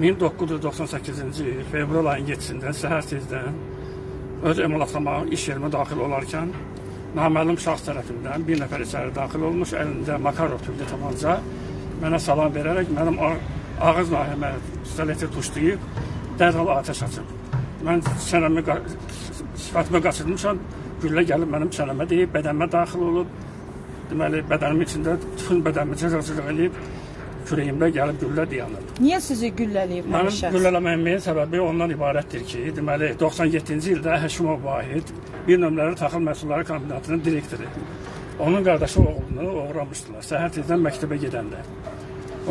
1998-ci il fevral ayının 7-də səhər tezdən öz emalatxana iş yerimə daxil olarkən naməlum şəxs tərəfindən bir nəfər içəri daxil olmuş, əlində Makarov tipli tapanca mənə salam verərək mənim ağız nahiyəmə pistoleti tuşlayıb dərhal atəş açıb. Mən çənəmi, sifətimi qaçırmışam, güllə gəlib mənim çənəmə deyib, bədənimə daxil olub, deməli bədənimin içində bütün bədənimi cırıq-cırıq eləyib, kürəyimdə gəlib güllə dayanıb. Niyə sizi güllələyib Mənim şəxs? güllələməmin səbəbi ondan ibarətdir ki, deməli 97-ci ildə Həşimov Vahid bir nömrəli taxıl məhsulları kombinatının direktoru. Onun qardaşı oğlunu oğramışdılar. Səhər tezdən məktəbə gedəndə.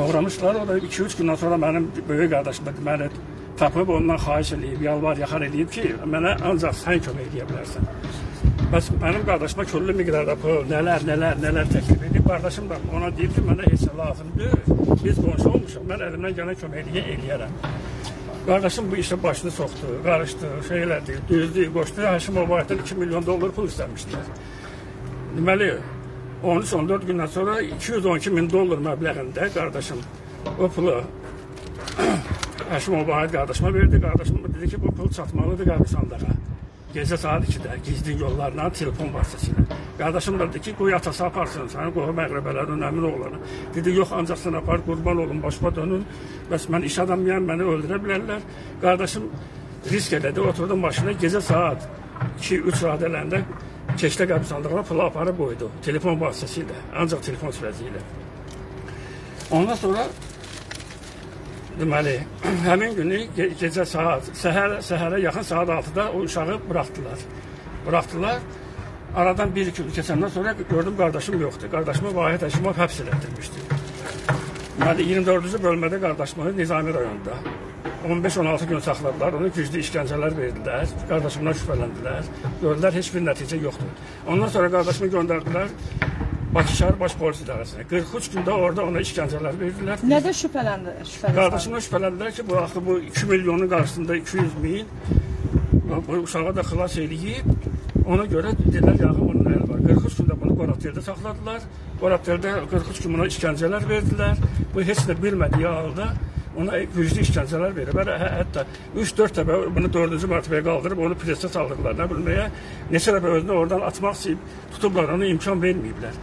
Oğramışdılar. O da 2-3 gündən sonra mənim böyük qardaşım deməli tapıb ondan xahiş eləyib, yalvar, yaxar eləyib ki, mənə ancaq sən kömək edə bilərsən. Bəs mənim qardaşıma küllü miqdarda pul, nələr, nələr, nələr təklif edib. Qardaşım da ona deyib ki, mənə heç nə lazım deyil. Biz qonşu olmuşuq. Mən əlimdən gələn köməkliyi eləyərəm. Qardaşım bu işə başını soxdu, qarışdı, şey elədi, düzdü, qoşdu. Həşim Obayətdən 2 milyon dollar pul istəmişdilər. Deməli, 13-14 gündən sonra 212 min dollar məbləğində qardaşım o pulu Həşim Obayət qardaşıma verdi. Qardaşım dedi ki, bu pul çatmalıdır qəbristanlığa. Gecə saat 2-də gizli yollarla telefon vasitəsilə. Qardaşım da dedi ki, qoy atası aparsın səni, qohu məğrəbələrin əmin oğlanı. Dedi, yox, ancaq sən apar, qurban olun, başıma dönün. Bəs mən iş adamıyam, məni öldürə bilərlər. Qardaşım risk elədi, oturdu maşına gecə saat 2-3 radələrində Keçdə qəbristanlığına pulu aparıb qoydu. Telefon vasitəsilə, ancaq telefon sürəci ilə. Ondan sonra deməli, həmin günü ge gecə saat, səhər, səhərə yaxın saat 6-da o uşağı buraxdılar. Buraxdılar. Aradan bir iki gün keçəndən sonra gördüm qardaşım yoxdur. Qardaşımı Vahid Həşimov həbs elətdirmişdi. Deməli, 24-cü bölmədə qardaşımı Nizami rayonunda 15-16 gün saxladılar. Ona güclü işgəncələr verdilər. Qardaşımdan şübhələndilər. Gördülər heç bir nəticə yoxdur. Ondan sonra qardaşımı göndərdilər Bakı şəhər baş polis idarəsinə. 43 gündə orada ona işgəncələr verdilər. Nədə şübhələndi? şübhəli Qardaşıma şübhələndilər ki, bu axı bu 2 milyonun qarşısında 200 min bu uşağı da xilas eləyib. Ona görə dedilər yağı bunun əli var. 43 gündə bunu Qoraterdə saxladılar. Qoraterdə 43 gün buna işgəncələr verdilər. Bu heç də bilmədiyi halda ona güclü işgəncələr verib. Hə, hətta 3-4 dəfə bunu 4-cü mərtəbəyə qaldırıb onu presə saldırdılar. Nə bilməyə neçə dəfə özünü oradan atmaq istəyib tutublar, ona imkan verməyiblər.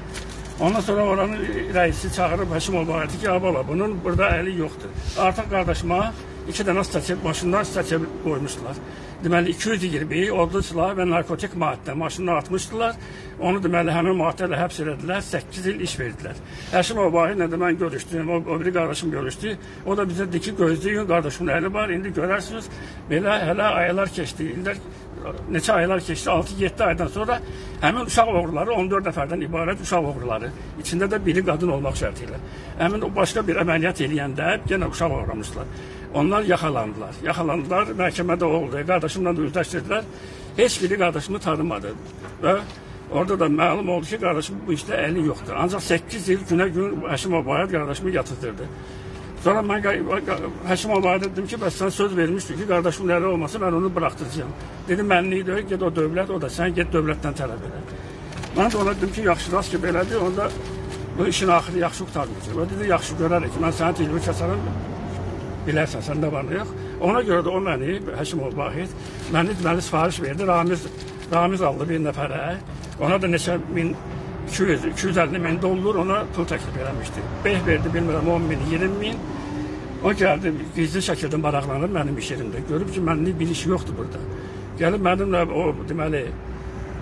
Ondan sonra oranın rəisi çağırıb Həşimov bağırdı ki, abala bunun burada əli yoxdur. Artıq qardaşıma iki dənə statiya maşından statiya qoymuşdular. Deməli 220 odlu silah və narkotik maddə maşından atmışdılar. Onu deməli həmin maddə ilə həbs elədilər, 8 il iş verdilər. Həşimov Vahidlə də mən görüşdüm, o, o biri qardaşım görüşdü. O da bizə dedi ki, gözləyin, qardaşımın əli var, indi görərsiniz. Belə hələ aylar keçdi, illər neçə aylar keçdi, 6-7 aydan sonra həmin uşaq oğruları 14 nəfərdən ibarət uşaq oğruları. İçində də biri qadın olmaq şərti ilə. Həmin başqa bir əməliyyat eləyəndə yenə uşaq oğramışlar. Onlar yaxalandılar. Yaxalandılar, məhkəmədə oldu. Qardaşımla da üzləşdirdilər. Heç biri qardaşımı tanımadı. Və orada da məlum oldu ki, qardaşım bu işdə əli yoxdur. Ancaq 8 il günə-gün Həşimov Bayat qardaşımı yatızdırdı. Sonra mən Həşim Obaya dedim ki, bəs sən söz vermişdin ki, qardaşımın əli olmasa mən onu buraxdıracağam. Dedim, mənlik deyil, get o dövlət, o da sən get dövlətdən tələb elə. Mən də ona dedim ki, yaxşı rast ki, belədir, onda bu işin axırı yaxşı qutarmayacaq. O dedi, yaxşı görərik, mən sənə dilimi kəsərəm, bilərsən, səndə var mı yox. Ona görə də o məni, Həşimov Vahid, məni deməli sifariş verdi, Ramiz, Ramiz aldı bir nəfərə, ona da neçə min 200, 250 min dollar ona pul təklif eləmişdi. Beh verdi, bilmirəm 10 min, 20 min. O gəldi, gizli şəkildə maraqlanır mənim iş yerimdə. Görüb ki, mənlik bir iş yoxdur burada. Gəlib mənimlə o, deməli,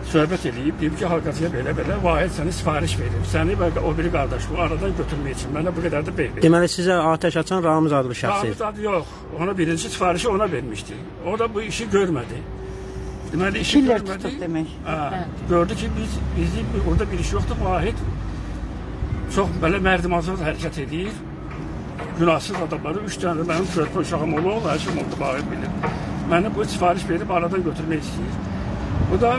söhbət eləyib, deyib ki, Halqatıya belə-belə Vahid səni sifariş verir. Səni və o biri qardaşı aradan götürmək üçün mənə bu qədər də verir. Deməli sizə atəş açan Ramiz adlı şəxs idi. Ramiz adı yox. Ona birinci sifarişi ona vermişdi. O da bu işi görmədi. Deməli işi Killer görmədi. tutub demək. Hə, gördü ki, biz bizi orada bir iş yoxdur. Vahid çox belə mərdimazlıq hərəkət edir. Günahsız adamları üç dənə mənim körpə uşağım olub, hər şey oldu Vahid bilir. Məni bu sifariş verib aradan götürmək istəyir. Bu da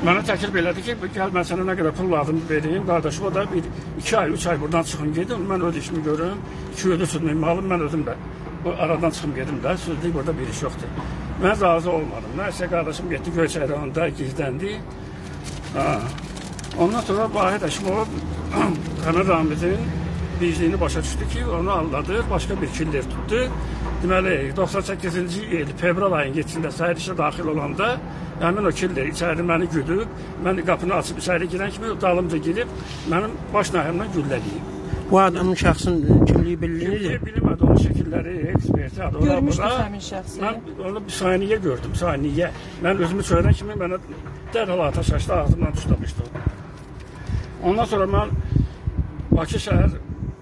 Mənə təklif elədi ki, gəl mən sənə nə qədər pul lazım vereyim, qardaşım o da bir iki ay, üç ay buradan çıxım gedim, mən öz işimi görüm, iki ödü sürməyim malım, mən özüm də bu aradan çıxım gedim də, sözlük burada bir iş yoxdur. Mən razı olmadım. Nəysə qardaşım getdi Göyçay rayonunda gizləndi. Ha. Ondan sonra Vahid Həşimov həmin Ramizin bicliyini başa düşdü ki, onu anladı, başqa bir killer tutdu. Deməli, 98-ci il fevral ayının 7-də səhər işə daxil olanda həmin o killer içəri məni güdüb, mən qapını açıb içəri girən kimi dalımca girib mənim baş nahimlə güllələyib. Bu adamın şəxsin kimliyi bilinir. Kimliyi bilinmədi, onun şəkilləri, eksperti, adı, ora, bura. həmin şəxsi. Mən onu bir saniyə gördüm, saniyə. Mən özümü çörən kimi mənə dərhal atəş açdı, ağzımdan tutamışdı. Ondan sonra mən Bakı şəhər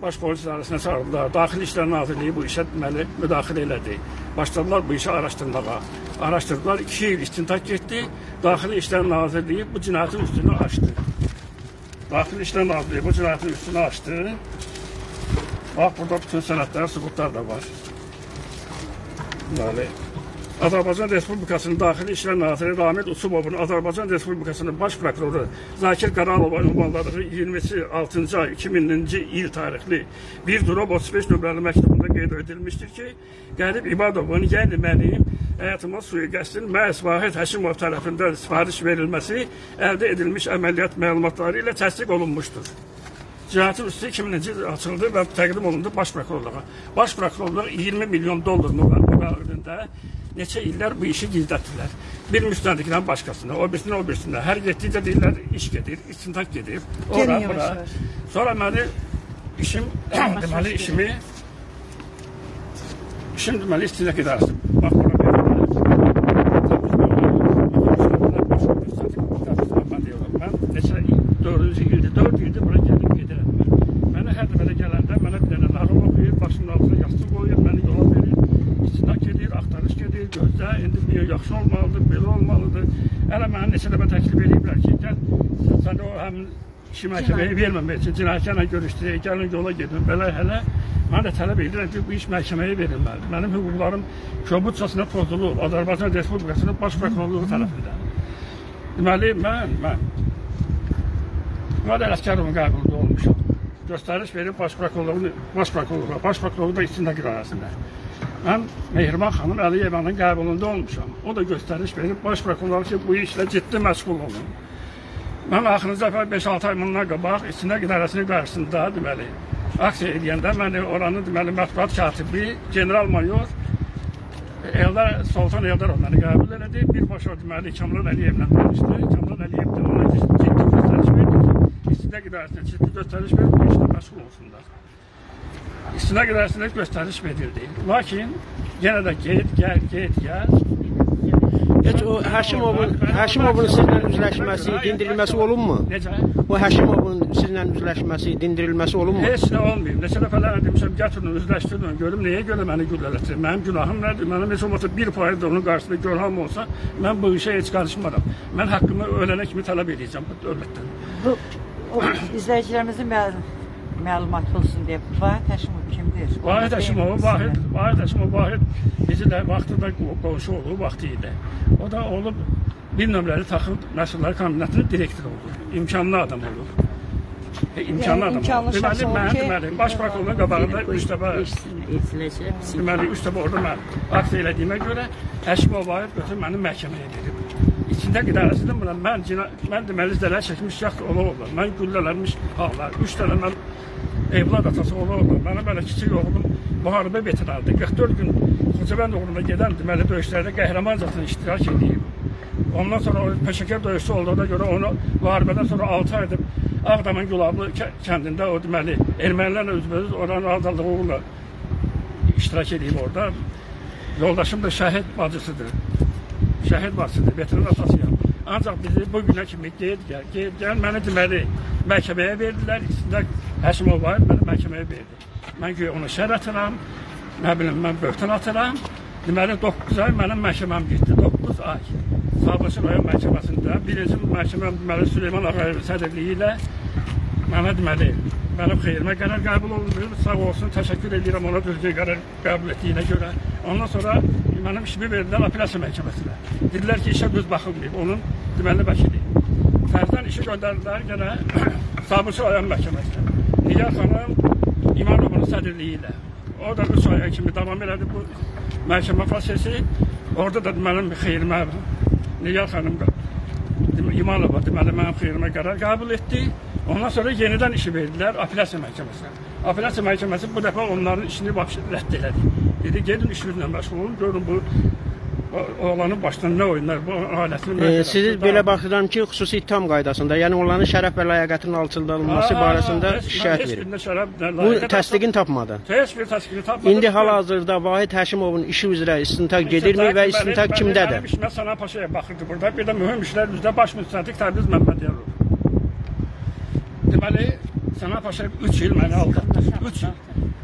Baş Polis İdarəsinə çağırdılar. Daxili İşlər Nazirliyi bu işə deməli müdaxilə elədi. Başladılar bu işi araşdırmağa. Araşdırdılar, 2 il istintaq getdi. Daxili İşlər Nazirliyi bu cinayətin üstünü açdı. Daxili İşlər Nazirliyi bu cinayətin üstünü açdı. Bax, burada bütün sənədlər, sübutlar da var. Deməli, Azərbaycan Respublikasının Daxili İşlər Naziri Ramil Usubovun Azərbaycan Respublikasının Baş Prokuroru Zakir Qaranova ünvanladığı 20-ci 6-cı ay 2000-ci il tarixli 1 Durab 35 nömrəli məktubunda qeyd edilmişdir ki, Qərib İbadovun, yəni mənim həyatıma sui-qəsdin məhz Vahid Həşimov tərəfindən sifariş verilməsi əldə edilmiş əməliyyat məlumatları ilə təsdiq olunmuşdur. Cinayətin üstü 2000-ci il açıldı və təqdim olundu baş prokurorluğa. Baş prokurorluq 20 milyon dollar müqabilində neçə illər bu işi gizlətdilər. Bir müstəndiqdən başqasına, o birisinə, o birisinə. Hər getdikcə deyirlər iş gedir, istintaq gedir. Ora, bura. Sonra məni işim, deməli işimi işim deməli istintaq idarəsi. Bax işi məhkəməyə verməmək üçün cinayətkarla görüşdürək, gəlin yola gedin, belə hələ. Mən də tələb edirəm ki, bu iş məhkəməyə verilməlidir. Mənim hüquqlarım kobudcasına pozulub Azərbaycan Respublikasının Baş Prokurorluğu tərəfindən. Deməli, mən, mən Muad Ələskərovun qəbulunda olmuşam. Göstəriş verib Baş Prokurorluğun Baş Prokurorluğa, Baş Prokurorluğu da istintaq idarəsində. Mən Mehriban xanım Əliyevanın qəbulunda olmuşam. O da göstəriş verib Baş Prokurorluğa ki, bu işlə ciddi məşğul olun. Mən axırıncı dəfə 5-6 ay bundan qabaq istintaq idarəsinin qarşısında deməli aksiya edəndə məni oranın deməli mətbuat katibi general mayor Eldar Sultan Eldarov məni qəbul elədi. Birbaşa deməli Kamran Əliyevlə danışdı. Kamran Əliyev də ona ciddi göstəriş verdi ki, istintaq idarəsinə ciddi göstəriş verib bu işlə məşğul olsunlar. İstinaq idarəsinə göstəriş verildi. Lakin yenə də get, gəl, get, gəl. Heç o Həşimovun Həşimovun sizlə üzləşməsi, dindirilməsi olunmu? Necə? O Həşimovun sizlə üzləşməsi, dindirilməsi olunmu? Heç nə olmayıb. Neçə dəfələr demişəm, gətirin, üzləşdirin, görüm nəyə görə məni güllələtdir. Mənim günahım nədir? Mənim heç olmasa bir payı da onun qarşısında günahım olsa, mən bu işə heç qarışmaram. Mən haqqımı ölənə kimi tələb edəcəm bu dövlətdən. Bu o, izləyicilərimizin məlumat olsun deyə Vahid Həşimov kimdir? Vahid Həşimov, Vahid. Vahid Həşimov, Vahid bizi də vaxtında qonşu olub, vaxtı idi. O da olub bir nömrəli taxıl məhsulları kombinatının direktoru olub. İmkanlı adam olub. E, imkanlı Yəni, adam şəxs Deməli, mən deməli, baş prokurorun qabağında üç dəfə Deməli, üç dəfə orada mən aksiya elədiyimə görə Həşimov Vahid götürüb məni məhkəməyə verib. İçində buna mən cina, mən deməli zərər çəkmiş şəxs olublar. Mən güllələnmiş hallar. Üç dənə mən evlad atası olublar. Mənim belə kiçik oğlum müharibə veteranıdır. 44 gün Xocavənd uğruna gedən deməli döyüşlərdə qəhrəmancasına iştirak edib. Ondan sonra o peşəkar döyüşçü olduğuna görə onu müharibədən sonra 6 ay edib Ağdamın Gülablı kə- kəndində o deməli ermənilərlə üzbəüz oranın azadlığı uğruna iştirak edib orada. Yoldaşım da şəhid bacısıdır. Şəhid bacısıdır, veteran atasıyam. Ancaq bizi bu günə kimi qeyd gəl, qeyd gəl məni deməli məhkəməyə verdilər. İçində Həşimov var, məni məhkəməyə verdi. Mən ki onu şər atıram, nə bilim mən böhtan atıram. Deməli 9 ay mənim məhkəməm getdi. 9 ay. Sabunçu rayon məhkəməsində birinci məhkəməm deməli Süleyman Ağayev sədrliyi ilə mənə deməli mənim xeyrimə qərar qəbul olundu. Sağ olsun, təşəkkür edirəm ona düzgün qərar qəbul etdiyinə görə. Ondan sonra mənim işimi verdilər apellyasiya məhkəməsinə. Dedilər ki, işə düz baxılmayıb. Onun deməli vəkili. Fərzdən işi göndərdilər yenə Sabunçu rayon məhkəməsinə. Nigar xanım İmanovun sədrliyi ilə. O da 3 aya kimi davam elədi bu məhkəmə prosesi. Orada da mənim xeyrimə Nigar xanım İmanova deməli mənim xeyrimə qərar qəbul etdi. Ondan sonra yenidən işi verdilər apellyasiya məhkəməsinə. Apellyasiya məhkəməsi bu dəfə onların işini vəbsə rədd elədi. Dedi, gedin işinizlə məşğul olun, görün bu o- oğlanın başına nə oyunlar, bu ailəsini... E, siz belə baxıram ki, xüsusi ittiham qaydasında, yəni onların şərəf və layiqətinin alçaldılması barəsində şikayət verir. Bu təsdiqini tapmadı. Heç bir təsdiqini tapmadı. İndi hal-hazırda Vahid Həşimovun işi üzrə istintaq gedirmi və istintaq kimdədir? Mənim Sana Paşaya baxırdı burada. Bir də mühüm işlər üzrə baş müstəntiq Təbriz Məmmədiyarov. Deməli, Sana Paşa 3 il məni aldatdı. 3 il.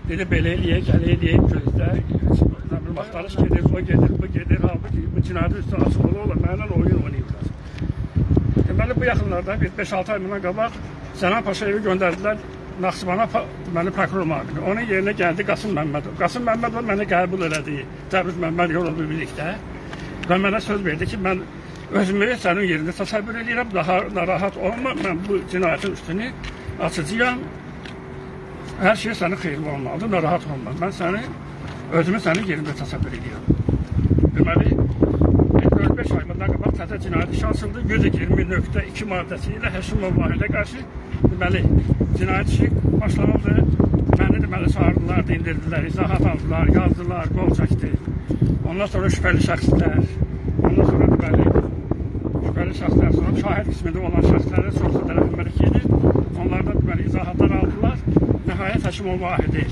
Dedi belə eləyək, elə eləyək gözlə. Vaxtlar gedir, o gedir, bu gedir. Halbuki bu cinayət üstü açıqlı olur. Mənlə oyun oynayırlar. Deməli bu yaxınlarda bir 5-6 ay bundan qabaq Sənan Paşayevi göndərdilər Naxçıvana deməli prokuror müavini. Onun yerinə gəldi Qasım Məmmədov. Qasım Məmmədov məni qəbul elədi. Təbriz Məmməd yolunda birlikdə. Və mənə söz verdi ki, mən özümü sənin yerində təsəvvür edirəm. Daha narahat olma. Mən bu cinayətin üstünü açacağam. Hər şey sənin xeyrin olmalıdır. Narahat olma. Mən səni özümü sənin yerində təsəvvür edirəm. Deməli 4-5 ay bundan qabaq təzə cinayət işi açıldı. 120.2 maddəsi ilə Həşimov Vahidə qarşı deməli cinayət işi başlanıldı. Məni deməli çağırdılar, dindirdilər, izahat aldılar, yazdılar, qol çəkdi. Ondan sonra şübhəli şəxslər, ondan sonra deməli şübhəli şəxslər sonra şahid qismində olan şəxslərə çoxlu tərəfəmə gedir. Onlardan deməli izahatlar aldılar. Nəhayət Həşimov Vahidi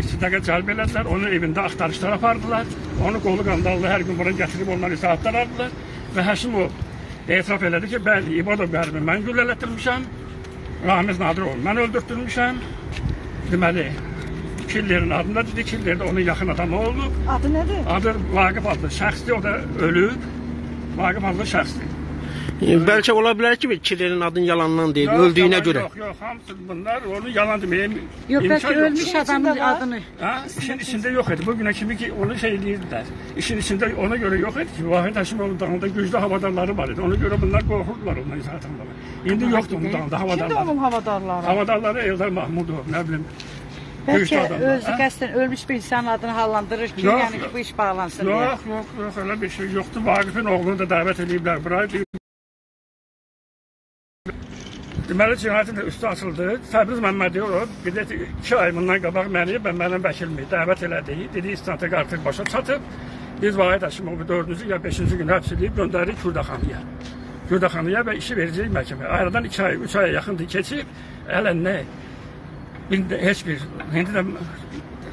istidaqa cəlb elədilər. Onun evində axtarışlar apardılar. Onu qolu qandallı hər gün bura gətirib ondan izahatlar aldılar. Və Həşimov etiraf elədi ki, bəli, İbadov bərimi mən güllələtdirmişəm. Ramiz Nadirov mən öldürtdürmüşəm. Deməli, Killer'in adında dedi, Killer də onun yaxın adamı oldu. Adı nədir? Adı Vaqif adlı şəxsdir, o da ölüb. Vaqif adlı şəxsdir. Bəlkə ola bilər ki, Killerin adını yalandan deyib, öldüyünə yalan görə. Yox, yox, hamısı bunlar onu yalan deməyə Yox, bəlkə yox. ölmüş adamın adını. Ha, işin içində yox idi. Bugünə kimi ki onu şey deyirdilər. İşin içində ona görə yox idi ki, Vahid Həşimovun dağında güclü havadarları var idi. Ona görə bunlar qorxurdular ondan zaten. İndi yoxdur onun dağında Kimdir havadarlar. onun havadarları? Havadarları Eldar Mahmudov, nə bilim. Bəlkə özü hə? qəsdən ölmüş bir insanın adını hallandırır ki, Yox, yəni ki, yox. bu iş bağlansın. Yox, yox, yox, elə bir şey yoxdur. Vaqifin oğlunu da dəvət ediblər bura. Deməli cinayətin də üstü açıldı. Təbriz Məmmədiyevov bir də 2 ay bundan qabaq məni və mənim vəkilimi dəvət elədi. Dedi istintaq artıq başa çatıb. Biz Vahid Həşimovu 4-cü ya 5-ci gün həbs edib göndəririk Kürdaxanaya. Kürdaxanaya və işi verəcəyik məhkəməyə. Aradan 2 ay, 3 ay yaxındır keçib. Hələ nə? İndi heç bir indi də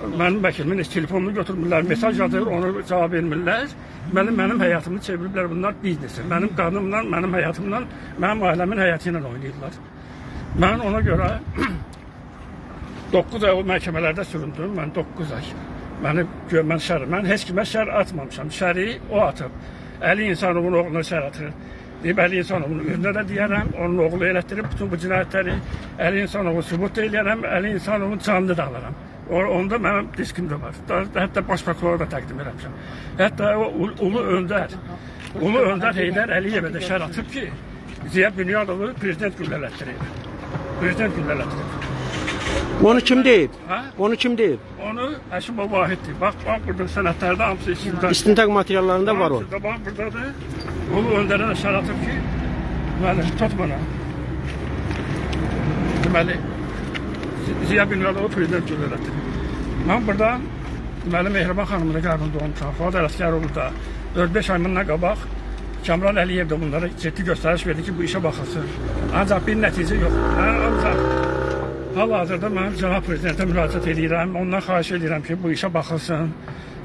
mənim vəkilimin heç telefonunu götürmürlər, mesaj yazır, onu cavab vermirlər. Mənim mənim həyatımı çeviriblər bunlar biznesə. Mənim qanımla, mənim həyatımla, mənim ailəmin həyatı ilə oynayırlar. Mən ona görə 9 ay o məhkəmələrdə süründüm. Mən 9 ay. Məni mən şər, mən heç kimə şər atmamışam. Şəri o atıb. Əli İnsanovun oğluna şər atır. Deyib Əli İnsanovun özünə də deyərəm, onun oğlu elətdirib bütün bu cinayətləri Əli İnsanovu sübut eləyərəm, Əli Insanovun canını da alaram. Onda mənim diskim də var. Hətta baş prokurora da təqdim eləmişəm. Hətta o ul- ulu öndər, ulu öndər Heydər Əliyevə də şər atıb ki, Ziya Bünyadovu prezident güllələtdirib. Prezident güllələtdirib. Onu kim deyib? Ha? Onu kim deyib? Onu Həşimov Vahiddir. Bax, bax burada sənədlərdə hamısı içində. İstintaq materiallarında var o. Bax buradadır. Ulu öndərə də şər atıb ki, deməli, tut bana. Deməli, Ziya Bünyadovu prezident güllələtdirib. Mən burada deməli Mehriban xanımın da qarşında olmuşam. Fuad Ələsgəroğlu da 4-5 ay bundan qabaq Kamran Əliyev də bunlara ciddi göstəriş verdi ki, bu işə baxılsın. Ancaq bir nəticə yoxdur. Mən ancaq hal-hazırda mən cənab prezidentə müraciət edirəm. Ondan xahiş edirəm ki, bu işə baxılsın.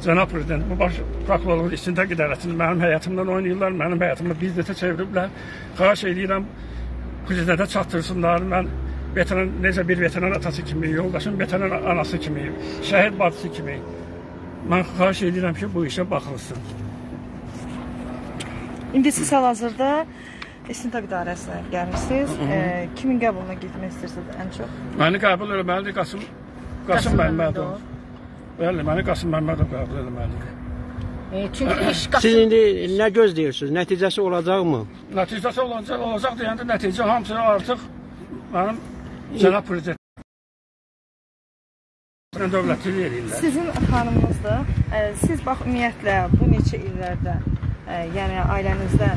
Cənab prezident, bu baş prokurorluğun istintaq idarəsini mənim həyatımdan oynayırlar, mənim həyatımı biznesə çeviriblər. Xahiş edirəm prezidentə çatdırsınlar. Mən veteran necə bir veteran atası kimi, yoldaşım veteran anası kimi, şəhid bacısı kimi mən xahiş edirəm ki, bu işə baxılsın. İndi siz hal-hazırda İstintaq idarəsinə gəlirsiniz. E, kimin qəbuluna getmək istəyirsiniz ən çox? Məni qəbul eləməlidir Qasım Qasım Qasım Məmmədov. Bəli, məni Qasım Məmmədov qəbul eləməlidir. E, çünki iş Siz indi nə gözləyirsiniz? Nəticəsi olacaqmı? Nəticəsi olacaq, olacaq deyəndə nəticə hamısını artıq mənim cənab prezident dövləti eləyirlər. Sizin xanımınızdır. E, siz bax ümumiyyətlə bu neçə illərdə e, yəni ailənizdə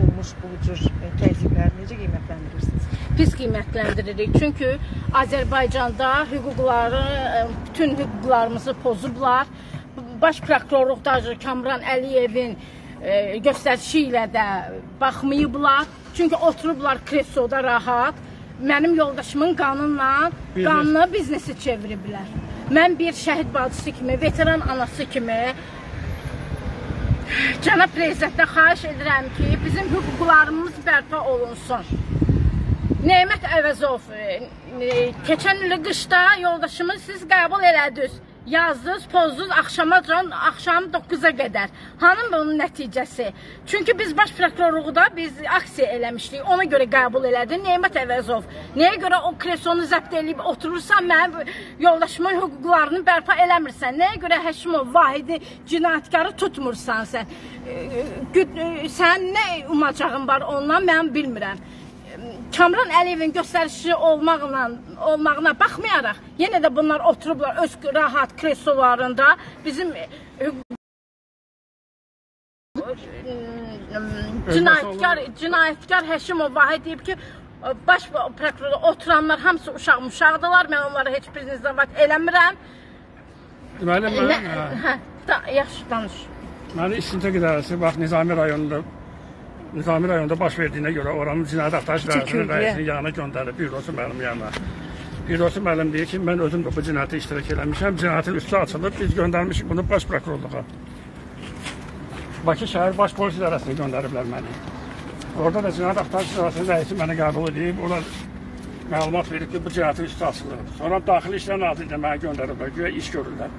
olmuş bu cür e, təzyiqləri necə qiymətləndirirsiniz? pis qiymətləndiririk. Çünki Azərbaycanda hüquqları, bütün hüquqlarımızı pozublar. Baş prokurorluq da Kamran Əliyevin göstərişi ilə də baxmayıblar. Çünki oturublar kresloda rahat. Mənim yoldaşımın qanunla qanını biznesi çeviriblər. Mən bir şəhid bacısı kimi, veteran anası kimi Cənab prezidentdən xahiş edirəm ki, bizim hüquqlarımız bərpa olunsun. Nemət Əvəzov, e, e, keçən il qışda yoldaşımı siz qəbul elədiniz. Yazdınız, pozdunuz axşamacan, axşam 9-a qədər. Hanım bunun nəticəsi? Çünki biz baş prokurorluqda biz aksiya eləmişdik. Ona görə qəbul elədi Nemət Əvəzov. Nəyə görə o kresonu zəbt eləyib oturursan, mənim yoldaşımın hüquqlarını bərpa eləmirsən? Nəyə görə Həşimov Vahidi cinayətkarı tutmursan sən? Sən nə umacağın var ondan mən bilmirəm. Kamran Əliyevin göstərişi olmaqla olmağına baxmayaraq, yenə də bunlar oturublar öz rahat kreslolarında bizim e, cinayətkar cinayətkar Həşimov Vahid deyib ki, baş prokurorda oturanlar hamısı uşaq uşaqdılar. Mən onlara heç birini zavat eləmirəm. Deməli mən hə, yaxşı danış. Məni İstinta İdarəsi bax Nizami rayonunda Nizami rayonunda baş verdiyinə görə oranın cinayət axtarış Tükürdüyə. rəisinin yanına göndərib bürosu mənim yanına. Bürosu müəllim deyir ki, mən özüm də bu cinayətə iştirak eləmişəm. Cinayətin üstü açılıb, biz göndərmişik bunu baş prokurorluğa. Bakı şəhər baş polis idarəsinə göndəriblər məni. Orada da cinayət axtarış idarəsinin rəisi məni qəbul edib. Ona məlumat verib ki, bu cinayətin üstü açılıb. Sonra Daxili İşlər Nazirliyinə məni göndəriblər, güya iş görürlər.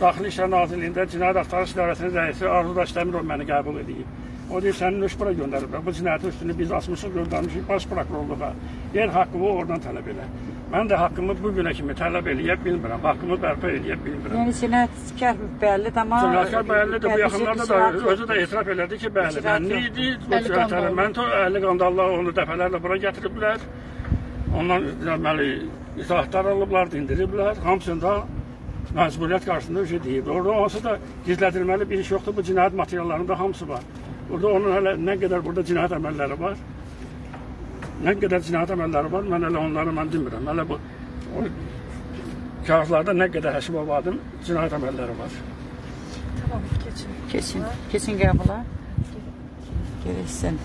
Daxili İşlər Nazirliyində cinayət axtarış idarəsinin rəisi Arzu Daşdəmirov məni qəbul edib. O deyir, sənin üç bura göndəriblər. Bu cinayətin üstünü biz açmışıq, göndərmişik baş prokurorluğa. Yer haqqımı oradan tələb elə. Mən də haqqımı bu günə kimi tələb eləyə bilmirəm. Haqqımı bərpa eləyə bilmirəm. Yəni cinayətkar bəllidir amma Cinayətkar bəllidir. Bu yaxınlarda da özü də etiraf elədi ki, bəli, İcraat mən yox. idi, mən to Əli Qandallı onu dəfələrlə bura gətiriblər. Ondan deməli izahatlar alıblar, dindiriblər. Hamısında məcburiyyət qarşısında bir şey deyib. Orada onsuz da gizlədilməli bir iş yoxdur. Bu cinayət materiallarında hamısı var. Burada onun hələ nə qədər burada cinayət əməlləri var. Nə qədər cinayət əməlləri var, mən hələ onları mən demirəm. Hələ bu o kağızlarda nə qədər Həşimov adın cinayət əməlləri var. Tamam, keçin. Keçin, keçin qəbula. Görəsən.